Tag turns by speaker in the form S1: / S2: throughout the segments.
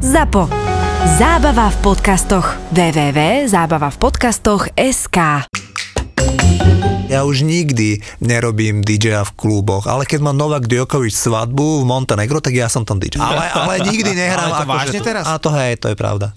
S1: ZAPO. Zábava v podcastoch. www.zábavavpodcastoch.sk
S2: Ja už nikdy nerobím DJ v kluboch, ale keď má Novak Djokovic svadbu v Montenegro, tak ja som tam DJ. Ale, ale nikdy nehrám.
S3: Ale to
S2: akože
S3: vážne teraz?
S2: A to hej, to je pravda.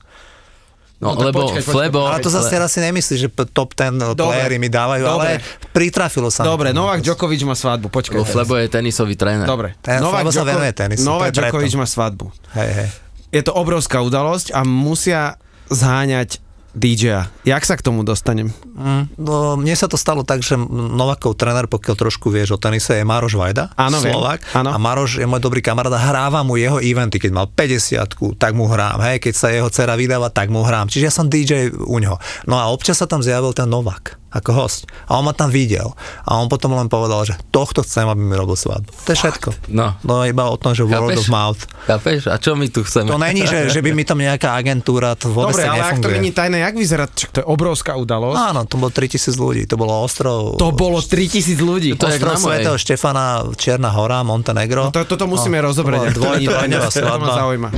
S3: No
S4: No, lebo
S3: počkaj, počkaj,
S4: Flebo...
S2: Ale to zase teraz si nemyslíš, že top 10 playery mi dávajú,
S3: Dobre.
S2: ale pritrafilo sa. mi.
S3: Dobre, Novak Djokovic má svadbu, počkaj.
S4: Lebo Flebo je tenisový tréner.
S3: Dobre,
S2: Ten Flebo sa venuje tenisu,
S3: Novak. Djokovic má svadbu.
S2: Hej, hej.
S3: Je to obrovská udalosť a musia zháňať DJ-a. Jak sa k tomu dostanem?
S2: Mm, no, mne sa to stalo tak, že Novakov tréner, pokiaľ trošku vieš o tenise, je Maroš Vajda,
S3: Áno, viem.
S2: Slovak.
S3: Áno.
S2: A Maroš je môj dobrý kamarát a hráva mu jeho eventy. Keď mal 50 tak mu hrám. Hej, keď sa jeho dcera vydáva, tak mu hrám. Čiže ja som DJ u ňoho. No a občas sa tam zjavil ten Novak ako host. A on ma tam videl. A on potom len povedal, že tohto chcem, aby mi robil svadbu. To je všetko.
S4: No.
S2: No iba o tom, že word of
S4: Chápeš?
S2: mouth.
S4: Chápeš? A čo my tu chceme?
S2: To není, že, že by mi tam nejaká agentúra, to vôbec
S3: Dobre, ale ak to není tajné, jak vyzerá? Čak to je obrovská udalosť.
S2: Áno, to bolo 3000 ľudí, to bolo ostrov...
S3: To bolo 3000 ľudí.
S4: To
S2: Ostrov svätého Štefana, Čierna hora, Montenegro.
S3: No to, toto musíme
S2: No,
S3: rozobrať.
S2: to bola
S3: ak to ma
S2: svadba.
S3: zaujíma.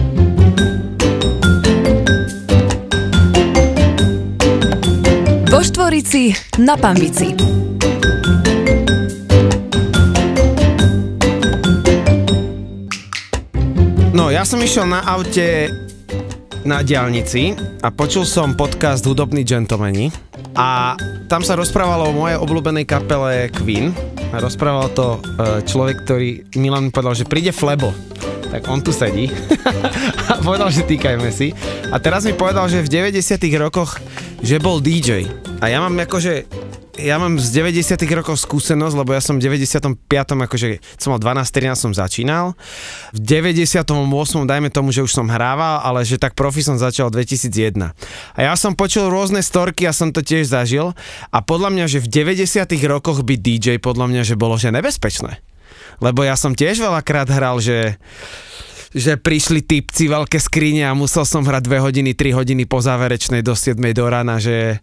S1: Štvorici na Pambici.
S3: No, ja som išiel na aute na diálnici a počul som podcast Hudobní gentlemani a tam sa rozprávalo o mojej obľúbenej kapele Queen a rozprával to e, človek, ktorý Milan mi povedal, že príde Flebo tak on tu sedí a povedal, že týkajme si. A teraz mi povedal, že v 90 rokoch, že bol DJ. A ja mám akože ja mám z 90 rokov skúsenosť, lebo ja som v 95. akože som mal 12-13 som začínal. V 98. dajme tomu, že už som hrával, ale že tak profi som začal 2001. A ja som počul rôzne storky a som to tiež zažil a podľa mňa, že v 90 rokoch byť DJ, podľa mňa, že bolo že nebezpečné. Lebo ja som tiež veľakrát hral, že že prišli typci veľké skrine a musel som hrať 2 hodiny, 3 hodiny po záverečnej do 7 do rána, že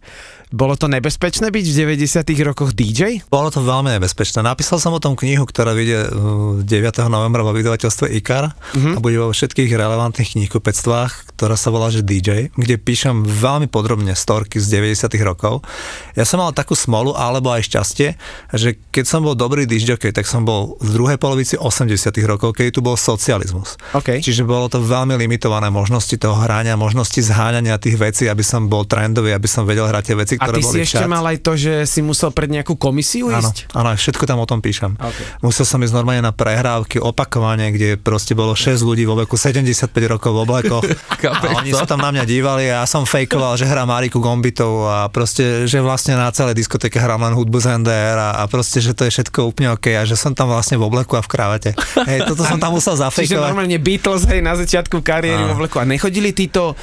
S3: bolo to nebezpečné byť v 90 rokoch DJ?
S2: Bolo to veľmi nebezpečné. Napísal som o tom knihu, ktorá vyjde uh, 9. novembra vo vydavateľstve IKAR a bude vo všetkých relevantných knihkupectvách, ktorá sa volá že DJ, kde píšem veľmi podrobne storky z 90. rokov. Ja som mal takú smolu alebo aj šťastie, že keď som bol dobrý DJ, tak som bol v druhej polovici 80. rokov, keď tu bol socializmus.
S3: OK.
S2: Čiže bolo to veľmi limitované možnosti toho hrania, možnosti zháňania tých vecí, aby som bol trendový, aby som vedel hrať tie veci,
S3: A
S2: ktoré
S3: ty
S2: boli
S3: si ešte
S2: čart.
S3: mal aj to, že si musel pred nejakú komisiu
S2: Áno,
S3: ísť?
S2: áno, všetko tam o tom píšem.
S3: Ok.
S2: Musel som ísť normálne na prehrávky, opakovanie, kde proste bolo 6 ľudí vo veku 75 rokov v oblekoch a oni sa tam na mňa dívali a ja som fejkoval, že hrám Mariku Gombitovú a proste, že vlastne na celej diskotéke hrám len hudbu z NDR a, a proste, že to je všetko úplne OK a že som tam vlastne v obleku a v kravate. Hej, toto som tam musel
S3: Čiže
S2: zafejkovať.
S3: normálne Beatles hej, na začiatku kariéry vo vleku. A nechodili títo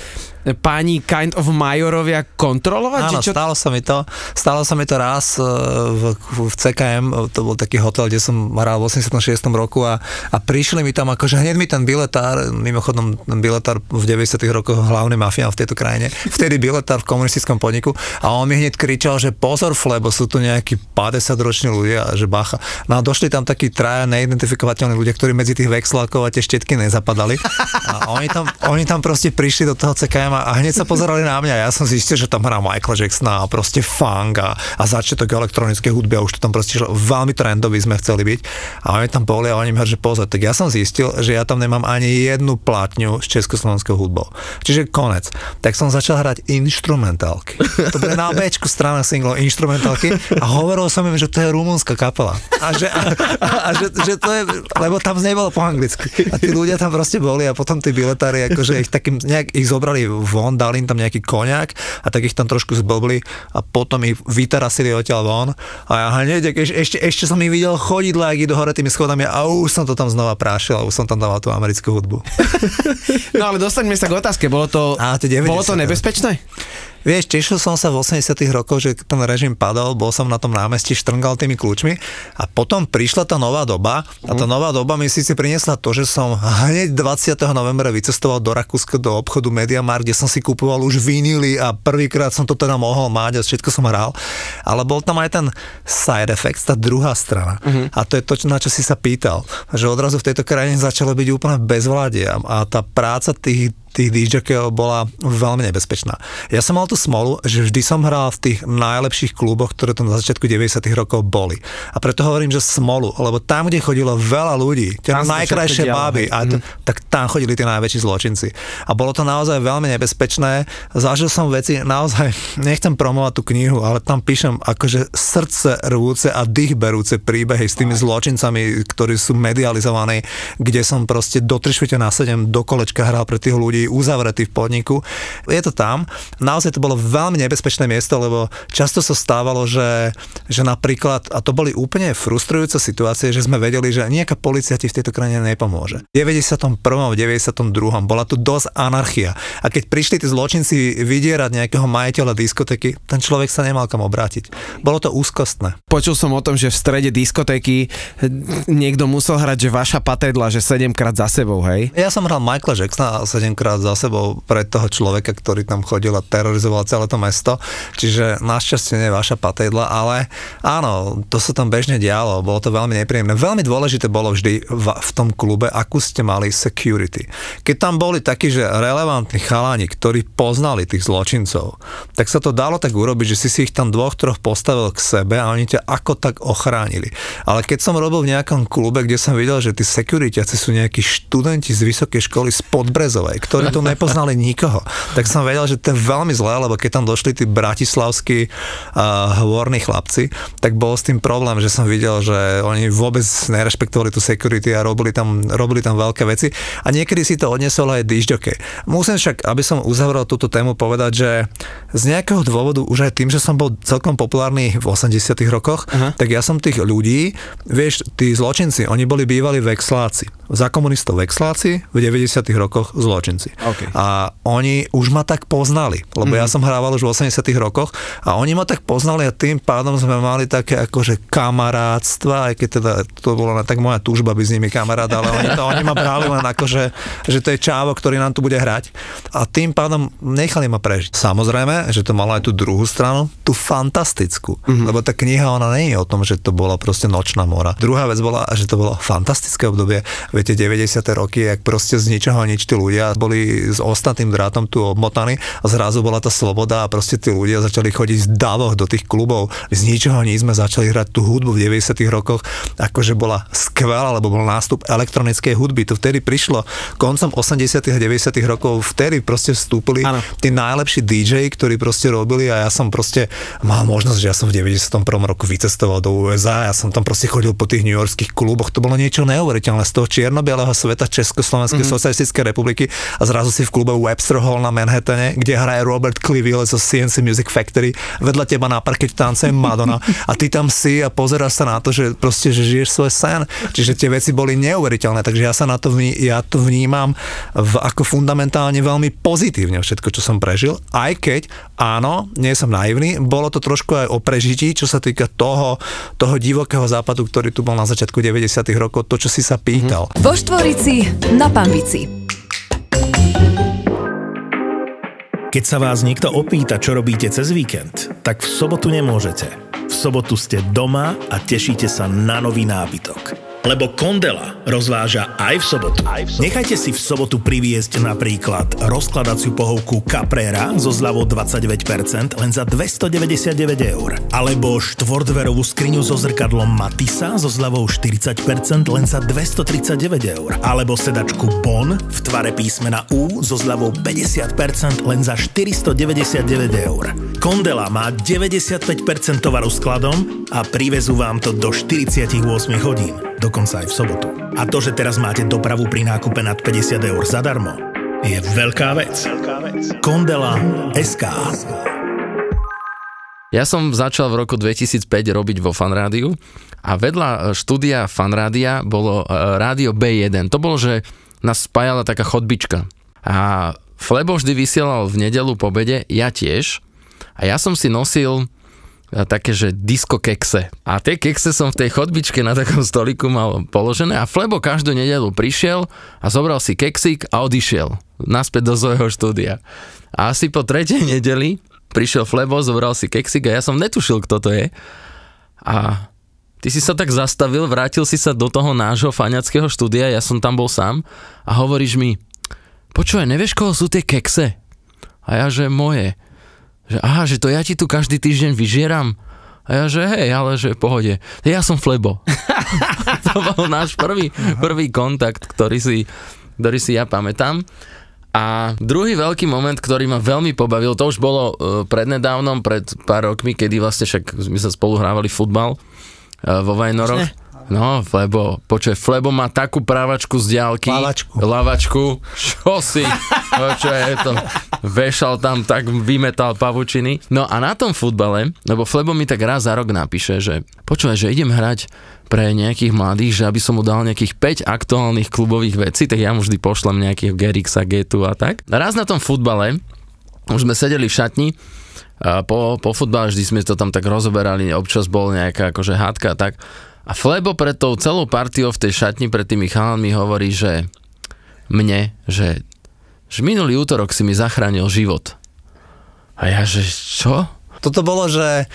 S3: páni kind of majorovia kontrolovať?
S2: Áno,
S3: čo...
S2: stalo sa mi to. Stalo sa mi to raz e, v, v CKM, e, to bol taký hotel, kde som hral v 86. roku a, a prišli mi tam akože hneď mi ten biletár, mimochodom ten biletár v 90. rokoch hlavný mafián v tejto krajine, vtedy biletár v komunistickom podniku a on mi hneď kričal, že pozor Flebo, sú tu nejakí 50 roční ľudia že bacha. No a došli tam takí traja neidentifikovateľní ľudia, ktorí medzi tých vexlákov a tie štetky nezapadali. A oni tam, oni tam proste prišli do toho CKM a hneď sa pozerali na mňa. Ja som zistil, že tam hrá Michael Jacksona a proste funk a, a začiatok elektronické hudby a už to tam proste šlo. Veľmi trendový sme chceli byť. A oni tam boli a oni mi že pozor, tak ja som zistil, že ja tam nemám ani jednu platňu s československou hudbou. Čiže konec. Tak som začal hrať instrumentálky. To boli na Bčku strana singlov instrumentálky a hovoril som im, že to je rumúnska kapela. A že, a, a, a že, že to je, lebo tam nebolo po anglicky. A tí ľudia tam proste boli a potom tí biletári, akože ich takým, nejak ich zobrali von, dali im tam nejaký koniak a tak ich tam trošku zblbli a potom ich vytarasili odtiaľ von a ja hneď, eš, ešte, ešte som ich videl chodiť jak idú hore tými schodami a už som to tam znova prášil a už som tam dával tú americkú hudbu.
S3: No ale dostaňme sa k otázke. Bolo to,
S2: tie 90.
S3: bolo to nebezpečné?
S2: Vieš, tešil som sa v 80 rokoch, že ten režim padol, bol som na tom námestí, štrngal tými kľúčmi a potom prišla tá nová doba a tá nová doba mi síce priniesla to, že som hneď 20. novembra vycestoval do Rakúska do obchodu Mediamar, kde som si kupoval už vinily a prvýkrát som to teda mohol mať a všetko som hral, ale bol tam aj ten side effect, tá druhá strana. A to je to, na čo si sa pýtal, že odrazu v tejto krajine začalo byť úplne bezvládie a tá práca tých tých DJkov bola veľmi nebezpečná. Ja som mal tú smolu, že vždy som hral v tých najlepších kluboch, ktoré tu na začiatku 90. rokov boli. A preto hovorím, že smolu, lebo tam, kde chodilo veľa ľudí, tie
S3: Tam
S2: najkrajšie báby, a to, tak tam chodili tí najväčší zločinci. A bolo to naozaj veľmi nebezpečné. Zažil som veci, naozaj, nechcem promovať tú knihu, ale tam píšem akože srdce rvúce a dých berúce príbehy s tými zločincami, ktorí sú medializovaní, kde som proste do 3 švite na 7 do kolečka hral pre tých ľudí, uzavretý v podniku. Je to tam. Naozaj to bolo veľmi nebezpečné miesto, lebo často sa stávalo, že, že napríklad, a to boli úplne frustrujúce situácie, že sme vedeli, že nejaká policia ti v tejto krajine nepomôže. V 91. a 92. bola tu dosť anarchia. A keď prišli tí zločinci vydierať nejakého majiteľa diskotéky, ten človek sa nemal kam obrátiť. Bolo to úzkostné.
S3: Počul som o tom, že v strede diskotéky niekto musel hrať, že vaša patedla, že 7 krát za sebou, hej?
S2: Ja som hral Michaela Jacksona 7 krát za sebou pre toho človeka, ktorý tam chodil a terorizoval celé to mesto. Čiže našťastie nie je vaša patejdla, ale áno, to sa tam bežne dialo, bolo to veľmi nepríjemné. Veľmi dôležité bolo vždy v, v tom klube, akú ste mali security. Keď tam boli takí, že relevantní chaláni, ktorí poznali tých zločincov, tak sa to dalo tak urobiť, že si si ich tam dvoch, troch postavil k sebe a oni ťa ako tak ochránili. Ale keď som robil v nejakom klube, kde som videl, že tí securityáci sú nejakí študenti z vysokej školy z Podbrezovej, ktorí tu nepoznali nikoho, tak som vedel, že to je veľmi zlé, lebo keď tam došli tí bratislavskí uh, hvorní chlapci, tak bol s tým problém, že som videl, že oni vôbec nerešpektovali tú security a robili tam, robili tam veľké veci a niekedy si to odnesol aj dižďokej. Musím však, aby som uzavrel túto tému, povedať, že z nejakého dôvodu, už aj tým, že som bol celkom populárny v 80 rokoch, Aha. tak ja som tých ľudí, vieš, tí zločinci, oni boli bývali vexláci. Za komunistov vexláci, v 90 rokoch zločinci.
S3: OK.
S2: A oni už ma tak poznali, lebo mm-hmm. ja som hrával už v 80 rokoch a oni ma tak poznali a tým pádom sme mali také akože kamarátstva, aj keď teda to len tak moja túžba byť s nimi kamarát, ale oni, to, oni ma brali len akože, že to je čávo, ktorý nám tu bude hrať a tým pádom nechali ma prežiť. Samozrejme, že to malo aj tú druhú stranu, tú fantastickú, mm-hmm. lebo tá kniha ona nie je o tom, že to bola proste nočná mora. Druhá vec bola, že to bolo fantastické obdobie, viete, 90. roky, jak proste z ničoho nič tí ľudia boli s ostatným drátom tu obmotaní a zrazu bola tá sloboda a proste tí ľudia začali chodiť z davoch do tých klubov. Z ničoho nič sme začali hrať tú hudbu v 90. rokoch, akože bola skvelá, lebo bol nástup elektronickej hudby. To vtedy prišlo koncom 80. a 90. rokov, vtedy proste vstúpili
S3: Áno.
S2: tí najlepší DJ, ktorí proste robili a ja som proste mal možnosť, že ja som v 91. roku vycestoval do USA, ja som tam proste chodil po tých newyorských kluboch, to bolo niečo neuveriteľné z toho čierno-bieleho sveta Československej mm-hmm. socialistickej republiky a zrazu si v klube Webster Hall na Manhattane, kde hraje Robert Cliville zo CNC Music Factory, vedľa teba na parkete tancuje Madonna a ty tam si a pozeráš sa na to, že proste, že žiješ svoj sen. Čiže tie veci boli neuveriteľné, takže ja sa na to, vní, ja to vnímam v, ako fundamentálne veľmi pozitívne všetko, čo som prežil, aj keď, áno, nie som naivný, bolo to trošku aj o prežití, čo sa týka toho, toho divokého západu, ktorý tu bol na začiatku 90 rokov, to, čo si sa pýtal.
S1: Vo Štvorici na Pambici.
S5: Keď sa vás niekto opýta, čo robíte cez víkend, tak v sobotu nemôžete. V sobotu ste doma a tešíte sa na nový nábytok. Lebo Kondela rozváža aj v sobotu. Nechajte si v sobotu priviesť napríklad rozkladaciu pohovku Caprera so zľavou 29% len za 299 eur. Alebo štvordverovú skriňu so zrkadlom Matisa so zľavou 40% len za 239 eur. Alebo sedačku Bon v tvare písmena U so zľavou 50% len za 499 eur. Kondela má 95% tovaru skladom a privezú vám to do 48 hodín, dokonca aj v sobotu. A to, že teraz máte dopravu pri nákupe nad 50 eur zadarmo, je veľká vec. Kondela SK.
S4: Ja som začal v roku 2005 robiť vo fanrádiu a vedľa štúdia fanrádia bolo e, rádio B1. To bolo, že nás spájala taká chodbička. A Flebo vždy vysielal v nedelu po obede, ja tiež. A ja som si nosil také, že disco kekse. A tie kekse som v tej chodbičke na takom stoliku mal položené a Flebo každú nedelu prišiel a zobral si keksík a odišiel naspäť do svojho štúdia. A asi po tretej nedeli prišiel Flebo, zobral si keksík a ja som netušil, kto to je. A ty si sa tak zastavil, vrátil si sa do toho nášho faňackého štúdia, ja som tam bol sám a hovoríš mi, počúvaj, nevieš, koho sú tie kekse? A ja, že moje. Že aha, že to ja ti tu každý týždeň vyžieram. A ja, že hej, ale že v pohode. Ja som Flebo. to bol náš prvý, prvý kontakt, ktorý si, ktorý si ja pamätám. A druhý veľký moment, ktorý ma veľmi pobavil, to už bolo uh, prednedávnom, pred pár rokmi, kedy vlastne však my sa spolu hrávali futbal uh, vo Vajnoroch. No, Flebo, počuj, Flebo má takú právačku z diálky.
S2: Lavačku.
S4: Lavačku. Čo si? Počuj, je to. Vešal tam, tak vymetal pavučiny. No a na tom futbale, lebo Flebo mi tak raz za rok napíše, že počúvaj, že idem hrať pre nejakých mladých, že aby som mu dal nejakých 5 aktuálnych klubových vecí, tak ja mu vždy pošlem nejakých Gerixa, Getu a tak. Raz na tom futbale, už sme sedeli v šatni, a po, po futbale vždy sme to tam tak rozoberali, občas bol nejaká akože hádka a tak. A Flebo pred tou celou partiou v tej šatni pred tými chalami hovorí, že mne, že, že minulý útorok si mi zachránil život. A ja, že čo?
S2: Toto bolo, že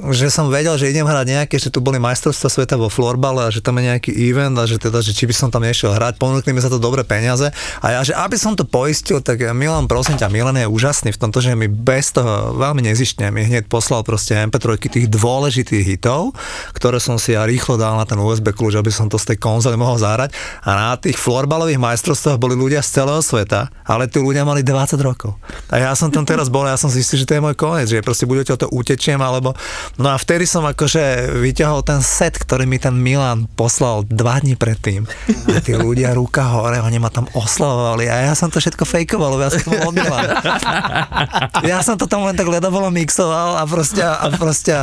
S2: že som vedel, že idem hrať nejaké, že tu boli majstrovstvá sveta vo florbale a že tam je nejaký event a že teda, že či by som tam nešiel hrať, ponúkli mi za to dobré peniaze a ja, že aby som to poistil, tak Milan, prosím ťa, Milan je úžasný v tomto, že mi bez toho veľmi nezištne mi hneď poslal proste MP3 tých dôležitých hitov, ktoré som si ja rýchlo dal na ten USB kľúč, aby som to z tej konzoly mohol zahrať a na tých florbalových majstrovstvách boli ľudia z celého sveta, ale tí ľudia mali 20 rokov. A ja som tam teraz bol, ja som istý, že to je môj koniec, že proste o to utečiem, alebo No a vtedy som akože vyťahol ten set, ktorý mi ten Milan poslal dva dní predtým. A tí ľudia ruka hore, oni ma tam oslavovali a ja som to všetko fejkoval, ja som to bol Milan. Ja som to tam len tak ledovolo mixoval a proste, a proste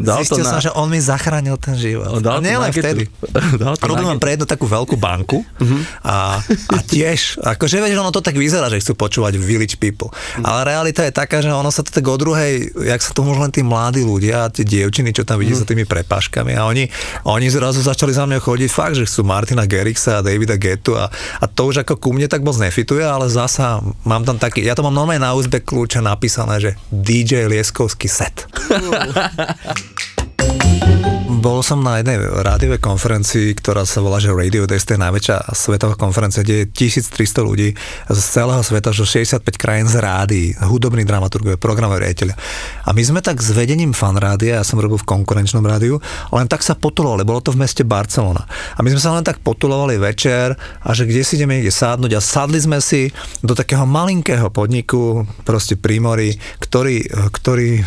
S2: Dal zistil na... som, že on mi zachránil ten život. Dal a nielen vtedy. Robil mám pre jednu takú veľkú banku uh-huh. a, a tiež, akože vieš, ono to tak vyzerá, že chcú počúvať Village People. Uh-huh. Ale realita je taká, že ono sa to tak o druhej, jak sa to môžu len tí mladí ľudia, tie dievčiny, čo tam vidí uh-huh. za tými prepáškami a oni, oni zrazu začali za mňa chodiť fakt, že chcú Martina Gerixa a Davida Getu a, a to už ako ku mne tak moc nefituje, ale zasa mám tam taký, ja to mám normálne na USB kľúče napísané, že DJ Lieskovský set. Bol som na jednej rádiovej konferencii, ktorá sa volá, že Radio Days, to je najväčšia svetová konferencia, kde je 1300 ľudí z celého sveta, že 65 krajín z rády, hudobní dramaturgovia, programové riaditeľia. A my sme tak s vedením fan rádia, ja som robil v konkurenčnom rádiu, len tak sa potulovali, bolo to v meste Barcelona. A my sme sa len tak potulovali večer a že kde si ideme niekde sadnúť a sadli sme si do takého malinkého podniku, proste pri mori, ktorý, ktorý e,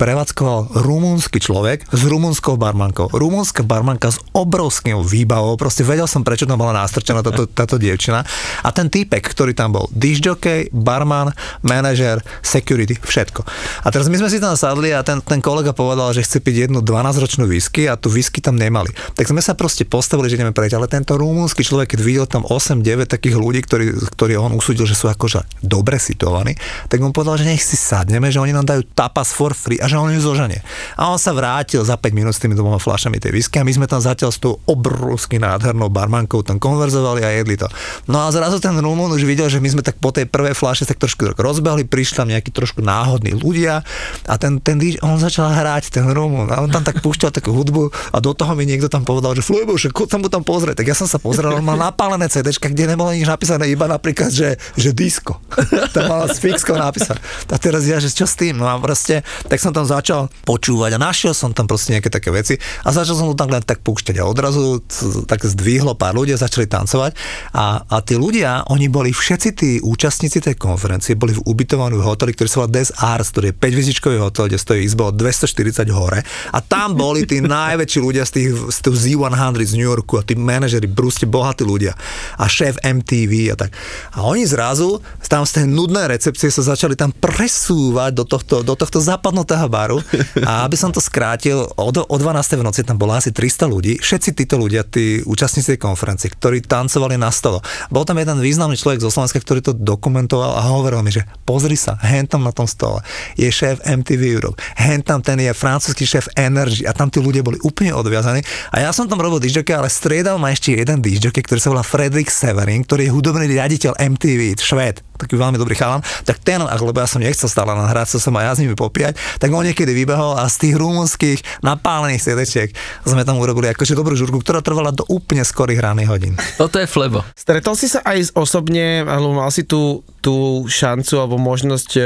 S2: prevádzkoval rumúnsky človek s rumúnskou barmanou barmankou. Rumunská barmanka s obrovským výbavou, proste vedel som, prečo tam bola nástrčená táto, táto dievčina. A ten týpek, ktorý tam bol, disjockey, barman, manažer, security, všetko. A teraz my sme si tam sadli a ten, ten kolega povedal, že chce piť jednu 12-ročnú whisky a tu whisky tam nemali. Tak sme sa proste postavili, že ideme prejsť, ale tento rumúnsky človek, keď videl tam 8-9 takých ľudí, ktorí, ktorí on usúdil, že sú akože dobre situovaní, tak on povedal, že nech si sadneme, že oni nám dajú tapas for free a že on ju zoženie. A on sa vrátil za 5 minút s tými dvoma fľašami tej whisky a my sme tam zatiaľ s tou obrovsky nádhernou barmankou tam konverzovali a jedli to. No a zrazu ten Rumún už videl, že my sme tak po tej prvej fľaše tak trošku rozbehli, prišli tam nejakí trošku náhodní ľudia a ten, ten DJ, on začal hrať, ten Rumún a on tam tak púšťal takú hudbu a do toho mi niekto tam povedal, že Flujbo, že sa mu tam pozrieť. Tak ja som sa pozrel, on mal napálené CD, kde nebolo nič napísané, iba napríklad, že, že disco. tam mal s fixkou napísané. A teraz ja, že čo s tým? No a proste, tak som tam začal počúvať a našiel som tam proste nejaké také veci a začal som to tam len tak púšťať a odrazu tak zdvihlo pár ľudí a začali tancovať. A, a tí ľudia, oni boli všetci tí účastníci tej konferencie, boli v ubytovaní hoteli, ktorý sa volá Des Arts, ktorý je 5 hotel, kde stojí izba 240 hore. A tam boli tí najväčší ľudia z tých, z tých Z100 z New Yorku a tí manažeri, brúste bohatí ľudia. A šéf MTV a tak. A oni zrazu tam z tej nudnej recepcie sa začali tam presúvať do tohto, do tohto západnotého baru. A aby som to skrátil, o, o 12 v noci tam bolo asi 300 ľudí, všetci títo ľudia, tí účastníci tej konferencie, ktorí tancovali na stolo. Bol tam jeden významný človek zo Slovenska, ktorý to dokumentoval a hovoril mi, že pozri sa, hen na tom stole je šéf MTV Europe, hen tam ten je francúzsky šéf Energy a tam tí ľudia boli úplne odviazaní. A ja som tam robil disjockey, ale striedal ma ešte jeden disjockey, ktorý sa volá Fredrik Severin, ktorý je hudobný riaditeľ MTV, Švéd taký veľmi dobrý chalan, tak ten, lebo ja som nechcel stále len hrať, sa som aj ja s nimi popíjať, tak on niekedy vybehol a z tých rumunských napálených sedečiek sme tam urobili akože dobrú žurku, ktorá trvala do úplne skorých ránych hodín.
S4: Toto je flebo.
S3: Stretol si sa aj osobne, alebo mal si tú, tú šancu alebo možnosť e,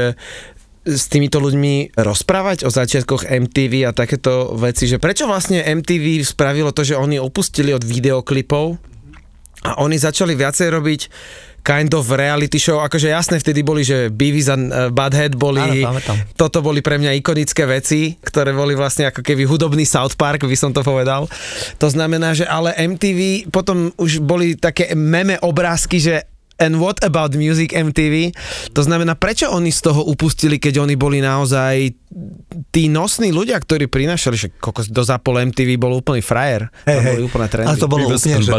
S3: s týmito ľuďmi rozprávať o začiatkoch MTV a takéto veci, že prečo vlastne MTV spravilo to, že oni opustili od videoklipov a oni začali viacej robiť kind of reality show, akože jasné vtedy boli, že Beavis a uh, Butthead boli,
S2: Áno, pamätám.
S3: toto boli pre mňa ikonické veci, ktoré boli vlastne ako keby hudobný South Park, by som to povedal. To znamená, že ale MTV potom už boli také meme obrázky, že and what about music MTV? To znamená, prečo oni z toho upustili, keď oni boli naozaj tí nosní ľudia, ktorí prinašali, že kokos do Zapol MTV bol úplný frajer.
S2: Hej,
S3: to
S2: hej.
S3: boli úplne trendy.
S2: Ale to bolo úplne, že.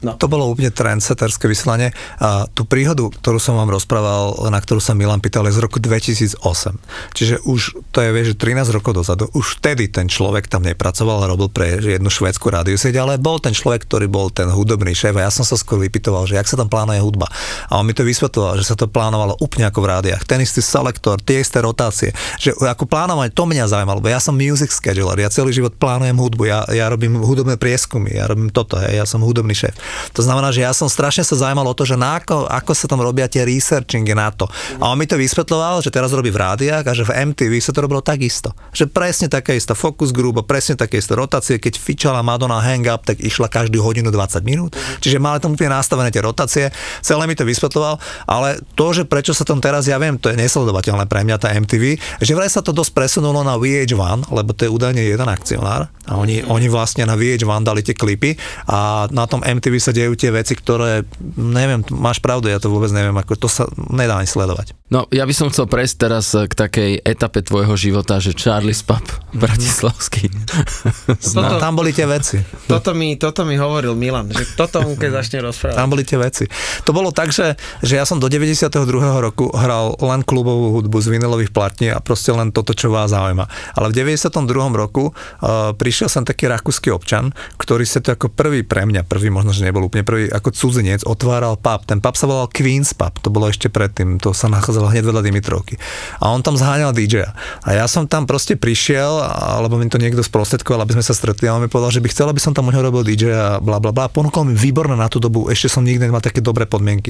S3: No.
S2: to bolo úplne trendsetterské vysielanie. A tú príhodu, ktorú som vám rozprával, na ktorú sa Milan pýtal, je z roku 2008. Čiže už, to je, vieš, že 13 rokov dozadu, už vtedy ten človek tam nepracoval a robil pre jednu švédsku rádiosieť, ale bol ten človek, ktorý bol ten hudobný šéf a ja som sa skôr vypytoval, že jak sa tam plánuje hudba. A on mi to vysvetloval, že sa to plánovalo úplne ako v rádiách. Ten istý selektor, tie isté rotácie, že ako plánovanie, to mňa zaujímalo, ja som music scheduler, ja celý život plánujem hudbu, ja, ja robím hudobné prieskumy, ja robím toto, hej, ja som hudobný šéf. To znamená, že ja som strašne sa zaujímal o to, že na ako, ako sa tam robia tie researchingy na to. A on mi to vysvetloval, že teraz robí v rádiách a že v MTV sa to robilo takisto. Že presne také isté focus group, a presne také isté rotácie, keď fičala Madonna Hang Up, tak išla každú hodinu 20 minút. Čiže mali tam úplne nastavené tie rotácie, celé mi to vysvetloval, ale to, že prečo sa tam teraz, ja viem, to je nesledovateľné pre mňa tá MTV, že vraj sa to dosť presunulo na VH1, lebo to je údajne jeden akcionár a oni, oni vlastne na VH1 dali tie klipy a na tom MTV sa dejú tie veci, ktoré, neviem, máš pravdu, ja to vôbec neviem, ako to sa nedá ani sledovať.
S4: No, ja by som chcel prejsť teraz k takej etape tvojho života, že Charlie's Pub, Bratislavský.
S2: No, tam boli tie veci.
S3: Toto mi, toto mi hovoril Milan, že toto on keď začne rozprávať.
S2: Tam boli tie veci. To bolo tak, že, že ja som do 92. roku hral len klubovú hudbu z vinilových platní a proste len toto, čo vás zaujíma. Ale v 92. roku uh, prišiel sem taký rakúsky občan, ktorý sa to ako prvý pre mňa, prvý možno, že nebol úplne prvý, ako cudzinec, otváral pub. Ten pub sa volal Queen's Pub, to bolo ešte predtým, to sa nachádzalo hneď vedľa Dimitrovky. A on tam zháňal DJ. A ja som tam proste prišiel, alebo mi to niekto sprostredkoval, aby sme sa stretli a on mi povedal, že by chcel, aby som tam u neho robil DJ a bla bla bla. Ponúkol mi výborné na tú dobu, ešte som nikdy nemal také dobré podmienky.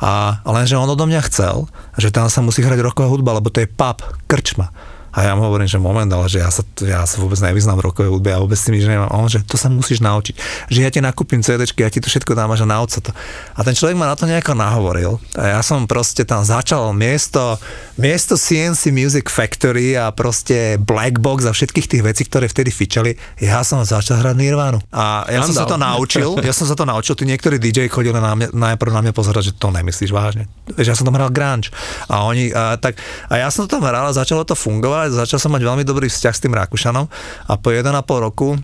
S2: A lenže on odo mňa chcel, že tam sa musí hrať roková hudba, lebo to je pub, krčma. A ja mu hovorím, že moment, ale že ja sa, ja sa vôbec nevyznám v rokovej hudbe a vôbec s tým nič nemám. A on, že to sa musíš naučiť. Že ja ti nakúpim CD, ja ti to všetko dám a že nauč sa to. A ten človek ma na to nejako nahovoril. A ja som proste tam začal miesto, miesto CNC Music Factory a proste Black Box a všetkých tých vecí, ktoré vtedy fičali, ja som začal hrať Nirvanu. A ja som sa to naučil, ja som sa to naučil, tí niektorí DJ chodili na mňa, najprv na mňa pozerať, že to nemyslíš vážne. Vieš, ja som tam hral grunge. A oni, a, tak, a ja som to tam hral a začalo to fungovať, začal som mať veľmi dobrý vzťah s tým Rakúšanom a po 1,5 roku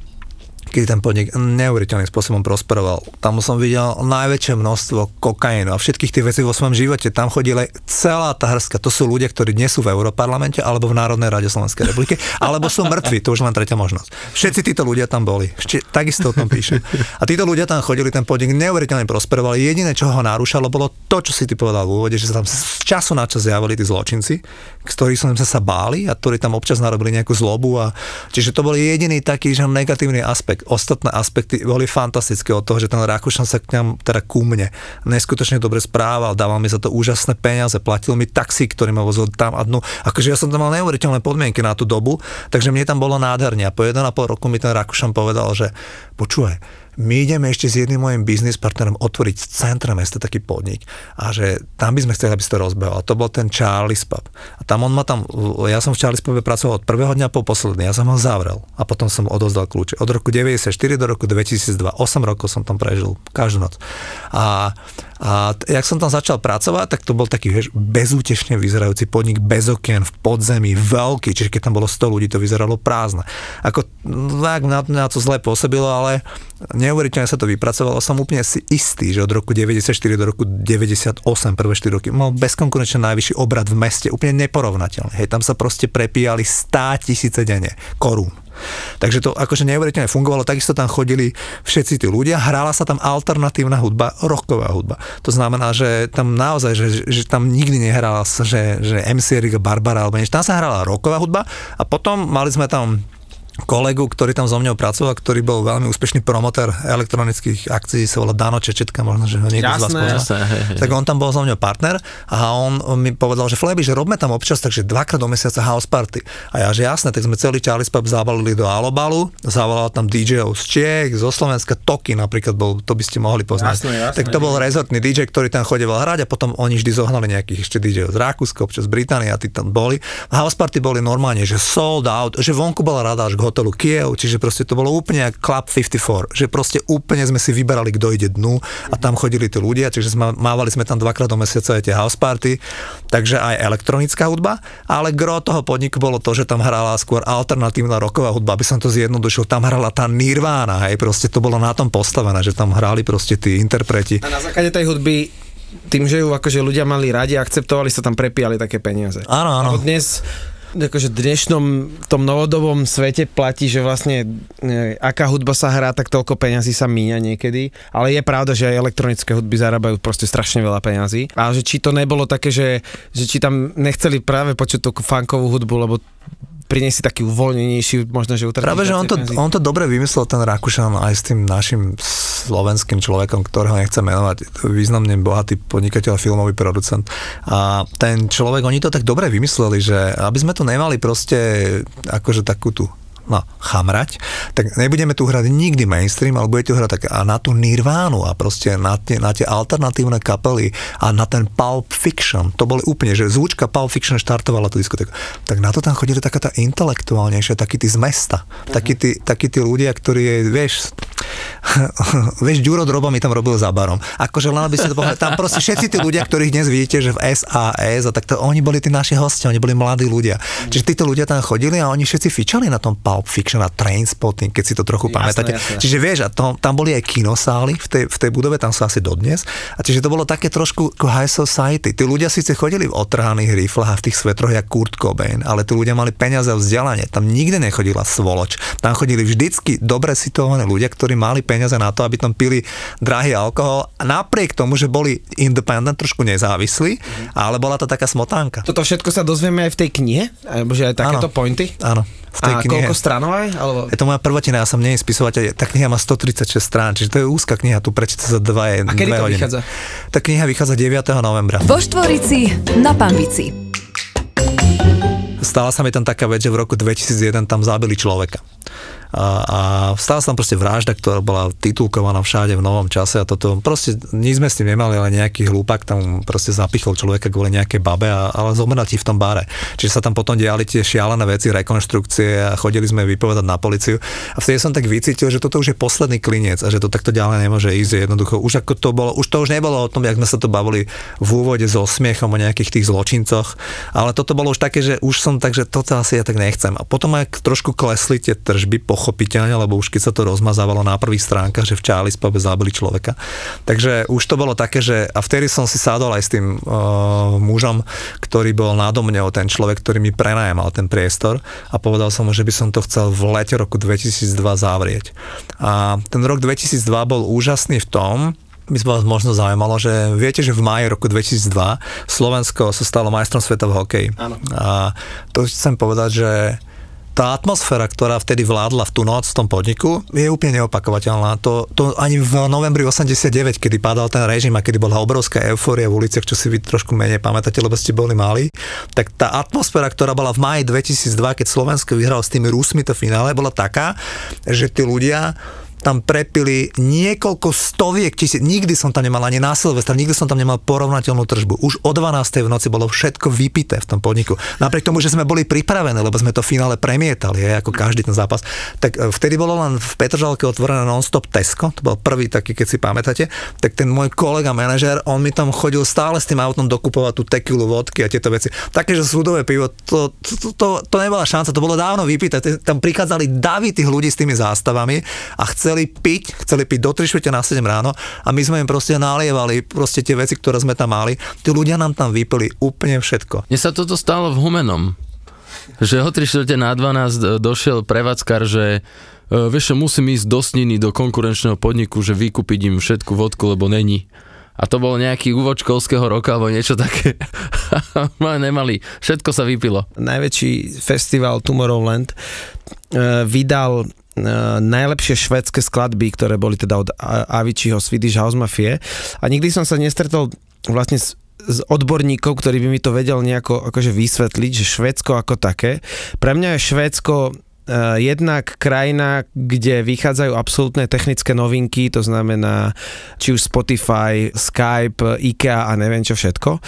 S2: kedy ten podnik neuveriteľným spôsobom prosperoval. Tam som videl najväčšie množstvo kokainu a všetkých tých vecí vo svojom živote. Tam chodila celá tá hrska. To sú ľudia, ktorí dnes sú v Európarlamente alebo v Národnej rade Slovenskej republiky, alebo sú mŕtvi. To už len tretia možnosť. Všetci títo ľudia tam boli. Ešte, takisto o tom píšem. A títo ľudia tam chodili, ten podnik neuveriteľne prosperoval. Jediné, čo ho narúšalo, bolo to, čo si ty povedal v úvode, že sa tam z času na čas javili tí zločinci, z ktorých som sa báli a ktorí tam občas narobili nejakú zlobu. A, čiže to bol jediný taký že negatívny aspekt ostatné aspekty boli fantastické od toho, že ten Rakúšan sa k ňam, teda ku mne, neskutočne dobre správal, dával mi za to úžasné peniaze, platil mi taxi, ktorý ma vozil tam a dnu. Akože ja som tam mal neuveriteľné podmienky na tú dobu, takže mne tam bolo nádherne. A po 1,5 roku mi ten Rakúšan povedal, že počúvaj, my ideme ešte s jedným mojim biznis partnerom otvoriť v centre mesta taký podnik a že tam by sme chceli, aby si to rozbehol. A to bol ten Charlie's Pub. A tam on ma tam, ja som v Charlie's Pube pracoval od prvého dňa po posledný, ja som ho zavrel a potom som odozdal kľúče. Od roku 94 do roku 2002, 8 rokov som tam prežil, každú noc. A, a jak som tam začal pracovať, tak to bol taký vieš, bezútešne vyzerajúci podnik bez okien v podzemí, veľký, čiže keď tam bolo 100 ľudí, to vyzeralo prázdne. Ako, tak na mňa to zle pôsobilo, ale neuveriteľne sa to vypracovalo. Som úplne si istý, že od roku 94 do roku 98, prvé 4 roky, mal bezkonkurenčne najvyšší obrad v meste, úplne neporovnateľný. Hej, tam sa proste prepíjali 100 tisíce denne korún. Takže to akože neuveriteľne fungovalo, takisto tam chodili všetci tí ľudia, hrala sa tam alternatívna hudba, rocková hudba. To znamená, že tam naozaj, že, že tam nikdy nehrala sa, že, že MC Erika Barbara alebo niečo. Tam sa hrala rocková hudba a potom mali sme tam kolegu, ktorý tam so mnou pracoval, ktorý bol veľmi úspešný promotor elektronických akcií, sa volá Dano Čečetka, možno, že ho niekto z vás pozná. Tak on tam bol so mnou partner a on, mi povedal, že Fleby, že robme tam občas, takže dvakrát do mesiaca house party. A ja, že jasné, tak sme celý Charlie Pub zabalili do Alobalu, zavolal tam DJov z Čiech, zo Slovenska, Toky napríklad bol, to by ste mohli poznať.
S3: Jasné, jasné,
S2: tak to bol rezortný DJ, ktorý tam chodil hrať a potom oni vždy zohnali nejakých ešte DJov z Rakúska, občas z Británie a tí tam boli. A house party boli normálne, že sold out, že vonku bola rada až hotelu Kiev, čiže proste to bolo úplne ako Club 54, že proste úplne sme si vyberali, kto ide dnu a tam chodili tí ľudia, čiže sme, mávali sme tam dvakrát do mesiaca aj tie house party, takže aj elektronická hudba, ale gro toho podniku bolo to, že tam hrala skôr alternatívna roková hudba, aby som to zjednodušil, tam hrala tá Nirvana, hej, proste to bolo na tom postavené, že tam hrali proste tí interpreti.
S3: A na základe tej hudby tým, že ju akože ľudia mali radi a akceptovali, sa tam prepíjali také peniaze.
S2: Áno, áno.
S3: Lebo dnes akože dnešnom tom novodobom svete platí, že vlastne ne, aká hudba sa hrá, tak toľko peňazí sa míňa niekedy, ale je pravda, že aj elektronické hudby zarábajú proste strašne veľa peňazí. A že či to nebolo také, že, že či tam nechceli práve počuť tú funkovú hudbu, lebo priniesť si taký uvoľnenejší, možno, že utrpí
S2: Práve, že on to, on to dobre vymyslel, ten Rakúšan, aj s tým našim slovenským človekom, ktorého nechcem menovať, významne bohatý podnikateľ, filmový producent. A ten človek, oni to tak dobre vymysleli, že aby sme tu nemali proste akože takú tú no, chamrať, tak nebudeme tu hrať nikdy mainstream, ale budete hrať tak a na tú Nirvánu a proste na tie, na tie alternatívne kapely a na ten Pulp Fiction. To boli úplne, že zvučka Pulp Fiction štartovala tú diskotéku. Tak na to tam chodili taká tá intelektuálnejšia, takí tí z mesta. Uh-huh. Takí, tí, takí tí ľudia, ktorí, vieš, vieš, Ďuro Droba mi tam robil za barom. Akože len aby ste to povedali, tam proste všetci tí ľudia, ktorých dnes vidíte, že v SAS a takto, oni boli tí naši hostia, oni boli mladí ľudia. Čiže títo ľudia tam chodili a oni všetci fičali na tom Pulp Fiction a Trainspotting, keď si to trochu jasné, pamätáte. Jasné. Čiže vieš, a to, tam boli aj kinosály v tej, v tej budove, tam sú asi dodnes. A čiže to bolo také trošku ako high society. Tí ľudia síce chodili v otrhaných riflách a v tých svetroch jak Kurt Cobain, ale tí ľudia mali peniaze a vzdelanie. Tam nikde nechodila svoloč. Tam chodili vždycky dobre situovaní ľudia, ktorí mali peniaze na to, aby tam pili drahý alkohol. A napriek tomu, že boli independent, trošku nezávislí, mm-hmm. ale bola to taká smotánka.
S3: Toto všetko sa dozvieme aj v tej knihe? Alebo že aj takéto
S2: áno,
S3: pointy?
S2: Áno.
S3: V tej a knihe. koľko stranov aj? Alebo...
S2: Je to moja prvotina, ja som nie spisovateľ. Tá kniha má 136 strán, čiže to je úzka kniha, tu prečíta za dva,
S3: A kedy to
S2: hodiny.
S3: vychádza?
S2: Tá kniha vychádza 9. novembra.
S1: Vo Štvorici na Pambici.
S2: Stala sa mi tam taká vec, že v roku 2001 tam zabili človeka a, a stala sa tam proste vražda, ktorá bola titulkovaná všade v novom čase a toto, proste nič sme s tým nemali, ale nejaký hlúpak tam proste zapichol človeka kvôli nejakej babe, a, ale zomrel ti v tom bare. Čiže sa tam potom diali tie šialené veci, rekonštrukcie a chodili sme vypovedať na policiu. A vtedy som tak vycítil, že toto už je posledný klinec a že to takto ďalej nemôže ísť jednoducho. Už ako to bolo, už to už nebolo o tom, jak sme sa to bavili v úvode so smiechom o nejakých tých zločincoch, ale toto bolo už také, že už som tak, že toto asi ja tak nechcem. A potom ak trošku klesli tie tržby, pochopiteľne, lebo už keď sa to rozmazávalo na prvých stránkach, že v Charlie Pube zabili človeka. Takže už to bolo také, že a vtedy som si sádol aj s tým uh, mužom, ktorý bol nado mňou, ten človek, ktorý mi prenajamal ten priestor a povedal som mu, že by som to chcel v lete roku 2002 zavrieť. A ten rok 2002 bol úžasný v tom, by sa vás možno zaujímalo, že viete, že v máji roku 2002 Slovensko sa stalo majstrom sveta v hokeji.
S3: Áno.
S2: A to chcem povedať, že tá atmosféra, ktorá vtedy vládla v tú noc v tom podniku, je úplne neopakovateľná. To, to ani v novembri 89, kedy padal ten režim a kedy bola obrovská eufória v uliciach, čo si vy trošku menej pamätáte, lebo ste boli mali, tak tá atmosféra, ktorá bola v maji 2002, keď Slovensko vyhralo s tými Rusmi to finále, bola taká, že tí ľudia tam prepili niekoľko stoviek tisíc. Nikdy som tam nemal ani na Silvestra, nikdy som tam nemal porovnateľnú tržbu. Už o 12. v noci bolo všetko vypité v tom podniku. Napriek tomu, že sme boli pripravení, lebo sme to v finále premietali, je, ako každý ten zápas. Tak e, vtedy bolo len v Petržalke otvorené non-stop Tesco, to bol prvý taký, keď si pamätáte, tak ten môj kolega manažer, on mi tam chodil stále s tým autom dokupovať tú tekilu, vodky a tieto veci. Také, že súdové pivo, to, to, to, to, nebola šanca, to bolo dávno vypité. Tam prichádzali davy tých ľudí s tými zástavami a chceli chceli piť, chceli piť do 3 na 7 ráno a my sme im proste nalievali proste tie veci, ktoré sme tam mali. Tí ľudia nám tam vypili úplne všetko.
S4: Mne sa toto stalo v Humenom. že o 3 čtvrte na 12 došiel prevádzkar, že e, vieš, musím ísť do Sniny, do konkurenčného podniku, že vykúpiť im všetku vodku, lebo není. A to bol nejaký úvod školského roka alebo niečo také. Nemali. Všetko sa vypilo.
S3: Najväčší festival Tomorrowland e, vydal najlepšie švedské skladby, ktoré boli teda od Aviciiho Swedish House Mafie a nikdy som sa nestretol vlastne s z odborníkov, ktorý by mi to vedel nejako akože vysvetliť, že Švédsko ako také. Pre mňa je Švédsko uh, jednak krajina, kde vychádzajú absolútne technické novinky, to znamená či už Spotify, Skype, IKEA a neviem čo všetko.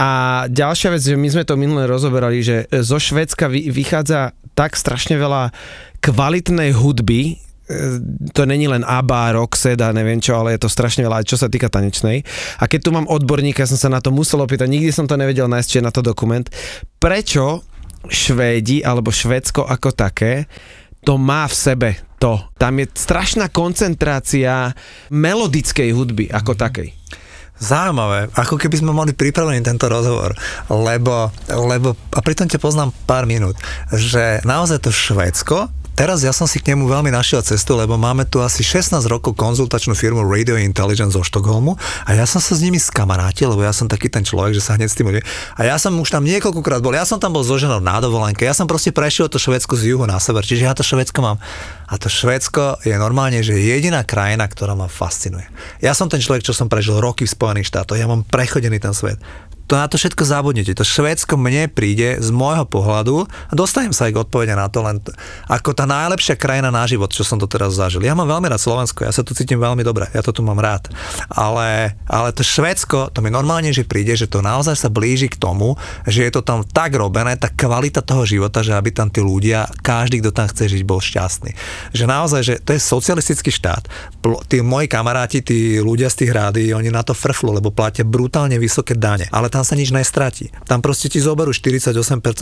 S3: A ďalšia vec, že my sme to minulé rozoberali, že zo Švédska vychádza tak strašne veľa kvalitnej hudby, E, to není len ABBA, Roxette a neviem čo, ale je to strašne veľa, čo sa týka tanečnej. A keď tu mám odborníka, som sa na to musel opýtať, nikdy som to nevedel nájsť, či je na to dokument. Prečo Švédi alebo Švédsko ako také to má v sebe to. Tam je strašná koncentrácia melodickej hudby ako takej.
S2: Zaujímavé, ako keby sme mali pripravený tento rozhovor, lebo, lebo a pritom ťa poznám pár minút, že naozaj to Švédsko teraz ja som si k nemu veľmi našiel cestu, lebo máme tu asi 16 rokov konzultačnú firmu Radio Intelligence zo Štokholmu a ja som sa s nimi skamarátil, lebo ja som taký ten človek, že sa hneď stimuluje. A ja som už tam niekoľkokrát bol, ja som tam bol so ženou na dovolenke, ja som proste prešiel to Švedsko z juhu na sever, čiže ja to Švedsko mám. A to Švedsko je normálne, že jediná krajina, ktorá ma fascinuje. Ja som ten človek, čo som prežil roky v Spojených štátoch, ja mám prechodený ten svet to na to všetko zabudnete. To Švédsko mne príde z môjho pohľadu a dostanem sa aj k odpovede na to len ako tá najlepšia krajina na život, čo som to teraz zažil. Ja mám veľmi rád Slovensko, ja sa tu cítim veľmi dobre, ja to tu mám rád. Ale, ale to Švédsko, to mi normálne, že príde, že to naozaj sa blíži k tomu, že je to tam tak robené, tá kvalita toho života, že aby tam tí ľudia, každý, kto tam chce žiť, bol šťastný. Že naozaj, že to je socialistický štát. Tí moji kamaráti, tí ľudia z tých rádií, oni na to frflu, lebo platia brutálne vysoké dane. Ale tam tam sa nič nestratí. Tam proste ti zoberú 48%